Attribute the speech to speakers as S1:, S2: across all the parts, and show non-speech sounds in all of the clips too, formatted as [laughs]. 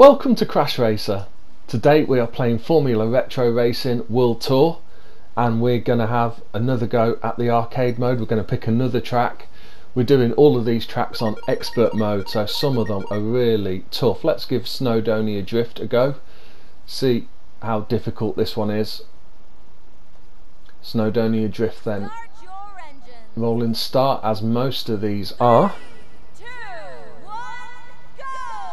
S1: Welcome to Crash Racer. Today we are playing Formula Retro Racing World Tour and we're going to have another go at the arcade mode. We're going to pick another track. We're doing all of these tracks on expert mode so some of them are really tough. Let's give Snowdonia Drift a go. See how difficult this one is. Snowdonia Drift then. Rolling start as most of these are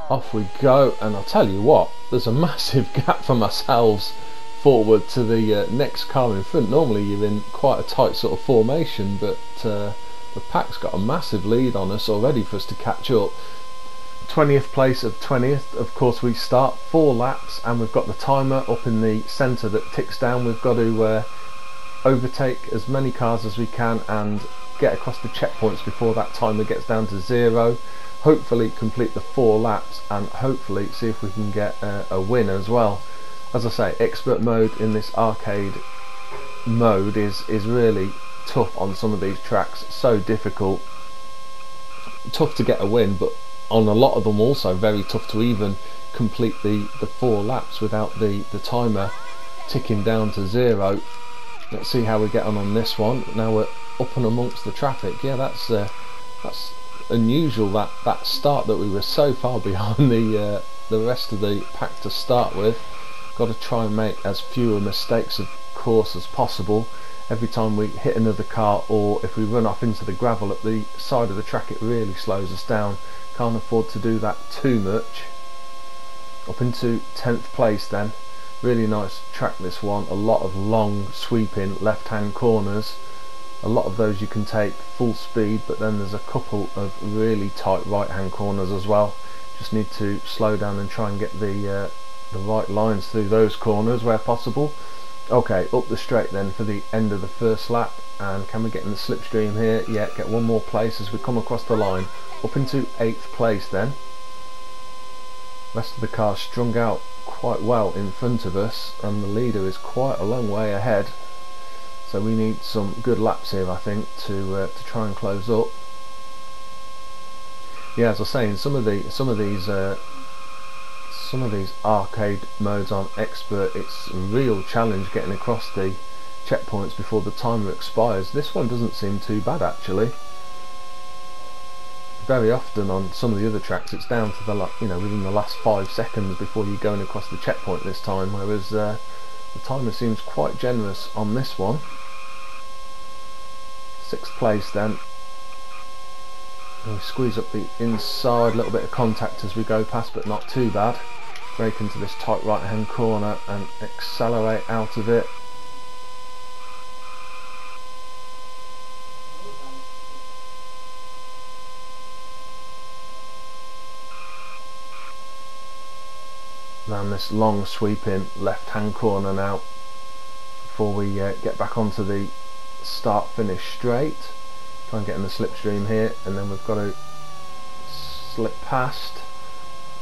S1: off we go. And I'll tell you what there's a [laughs] massive gap from ourselves forward to the uh, next car in front. Normally you're in quite a tight sort of formation but uh, the pack's got a massive lead on us already for us to catch up. 20th place of 20th of course we start four laps and we've got the timer up in the center that ticks down. We've got to uh, overtake as many cars as we can and get across the checkpoints before that timer gets down to zero hopefully complete the four laps and hopefully see if we can get a, a win as well. As I say expert mode in this arcade mode is is really tough on some of these tracks so difficult. Tough to get a win but on a lot of them also very tough to even complete the the four laps without the the timer ticking down to zero. Let's see how we get on on this one. Now we're up and amongst the traffic. Yeah that's uh, that's unusual that that start that we were so far [laughs] behind the uh, the rest of the pack to start with. Got to try and make as fewer mistakes of course as possible. Every time we hit another car or if we run off into the gravel at the side of the track it really slows us down. Can't afford to do that too much. Up into 10th place then. Really nice track this one. A lot of long sweeping left hand corners a lot of those you can take full speed but then there's a couple of really tight right hand corners as well. Just need to slow down and try and get the uh, the right lines through those corners where possible. Okay up the straight then for the end of the first lap. And can we get in the slipstream here? Yeah get one more place as we come across the line. Up into eighth place then. Rest of the car strung out quite well in front of us and the leader is quite a long way ahead so we need some good laps here I think to uh, to try and close up. Yeah as I was saying some of the some of these uh, some of these arcade modes on expert. It's a real challenge getting across the checkpoints before the timer expires. This one doesn't seem too bad actually. Very often on some of the other tracks it's down to the you know within the last five seconds before you're going across the checkpoint this time whereas uh, the timer seems quite generous on this one. Sixth place then. And we squeeze up the inside a little bit of contact as we go past but not too bad. Brake into this tight right hand corner and accelerate out of it around this long sweeping left hand corner now before we uh, get back onto the start finish straight. Try and get in the slipstream here and then we've got to slip past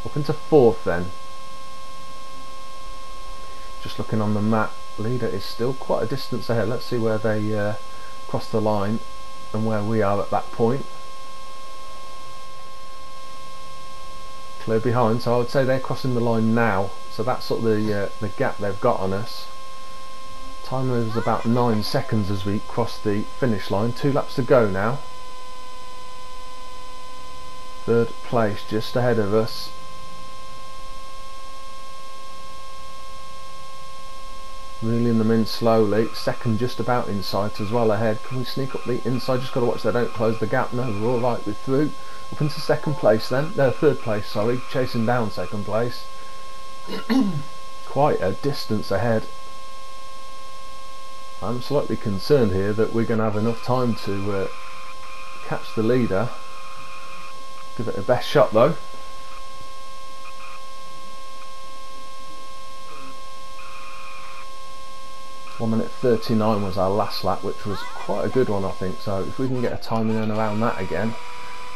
S1: up into fourth then. Just looking on the map leader is still quite a distance ahead. Let's see where they uh, cross the line and where we are at that point clear behind so I would say they're crossing the line now so that's sort of the, uh, the gap they've got on us Timer is about 9 seconds as we cross the finish line. Two laps to go now. Third place just ahead of us. Reeling them in slowly. Second just about in sight as well ahead. Can we sneak up the inside? Just got to watch they don't close the gap. No, we're alright. We're through. Up into second place then. No, third place, sorry. Chasing down second place. [coughs] Quite a distance ahead. I'm slightly concerned here that we're going to have enough time to uh, catch the leader. Give it a best shot though. One minute 39 was our last lap, which was quite a good one, I think. So if we can get a timing in around that again,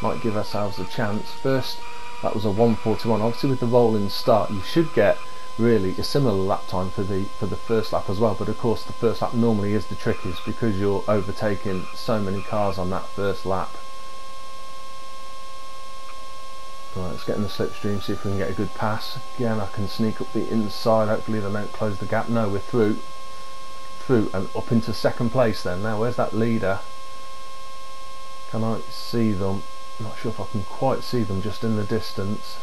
S1: might give ourselves a chance. First, that was a 141. Obviously, with the rolling start, you should get really a similar lap time for the for the first lap as well but of course the first lap normally is the trickiest because you're overtaking so many cars on that first lap Right, let's get in the slipstream, see if we can get a good pass. Again, I can sneak up the inside, hopefully they don't close the gap. No, we're through. Through and up into second place then. Now, where's that leader? Can I see them? Not sure if I can quite see them just in the distance.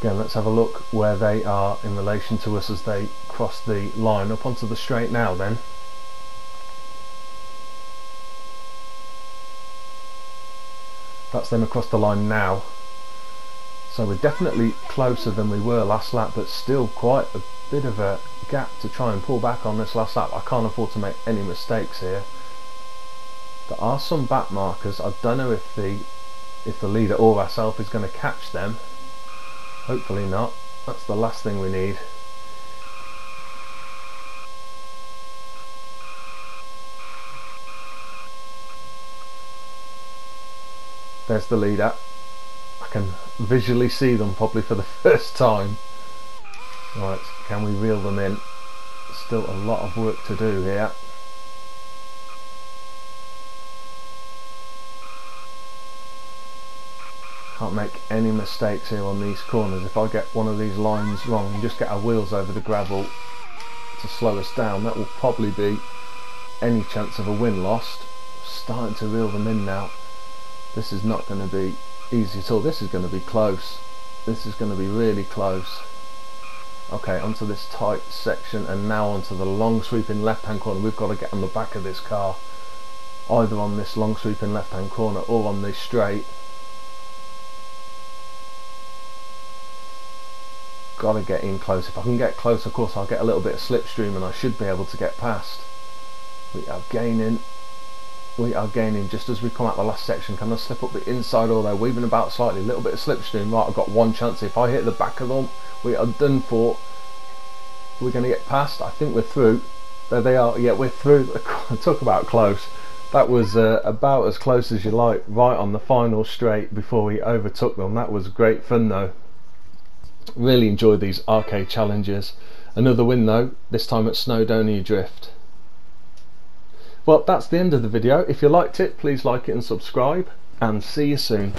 S1: Again, let's have a look where they are in relation to us as they cross the line. Up onto the straight now then. That's them across the line now. So we're definitely closer than we were last lap, but still quite a bit of a gap to try and pull back on this last lap. I can't afford to make any mistakes here. There are some back markers. I don't know if the if the leader or ourselves is going to catch them. Hopefully not. That's the last thing we need. There's the leader. I can visually see them probably for the [laughs] first time. Right, can we reel them in? Still a lot of work to do here. Can't make any mistakes here on these corners. If I get one of these lines wrong and just get our wheels over the gravel to slow us down, that will probably be any chance of a win lost. Starting to reel them in now. This is not going to be easy at all. This is going to be close. This is going to be really close. Okay, onto this tight section and now onto the long sweeping left hand corner. We've got to get on the back of this car. Either on this long sweeping left hand corner or on this straight. got to get in close. If I can get close, of course, I'll get a little bit of slipstream and I should be able to get past. We are gaining. We are gaining just as we come out the last section. Can I slip up the inside or they're weaving about slightly? A little bit of slipstream. Right, I've got one chance. If I hit the back of them, we are done for. We're going to get past. I think we're through. There they are. Yeah, we're through. [laughs] Talk about close. That was uh, about as close as you like, right on the final straight before we overtook them. That was great fun though. Really enjoyed these arcade challenges. Another win though, this time at Snowdonia Drift. Well, that's the end of the video. If you liked it, please like it and subscribe, and see you soon.